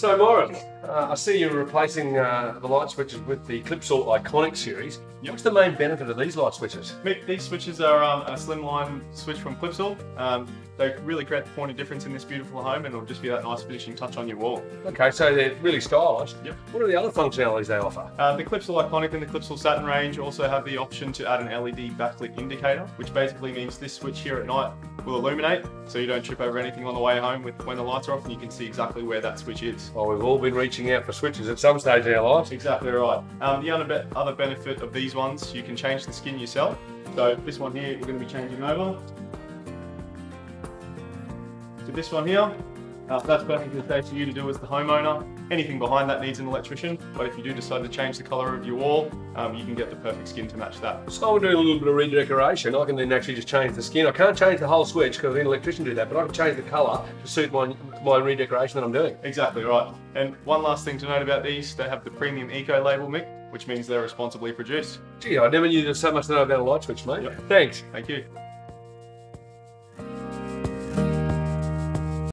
So, Morris, uh, I see you're replacing uh, the light switches with the Clipsal Iconic series. Yep. What's the main benefit of these light switches? Mick, these switches are um, a slimline switch from Clipsal. Um, they really create the point of difference in this beautiful home and it'll just be that nice finishing touch on your wall. Okay, so they're really stylish. Yep. What are the other functionalities they offer? Uh, the Clipsal Iconic and the Clipsal Saturn range also have the option to add an LED backlit indicator, which basically means this switch here at night will illuminate so you don't trip over anything on the way home with when the lights are off and you can see exactly where that switch is. Well, we've all been reaching out for switches at some stage in our lives. Exactly right. Um, the other, other benefit of these ones, you can change the skin yourself. So this one here, we're going to be changing over. To this one here, uh, that's perfectly safe for you to do as the homeowner. Anything behind that needs an electrician, but if you do decide to change the colour of your wall, um, you can get the perfect skin to match that. So I'm doing a little bit of redecoration. I can then actually just change the skin. I can't change the whole switch because an electrician do that, but I can change the colour to suit my, my redecoration that I'm doing. Exactly right. And one last thing to note about these, they have the premium eco label, Mick, which means they're responsibly produced. Gee, I never knew there was so much to know about a light switch, mate. Yep. Thanks. Thank you.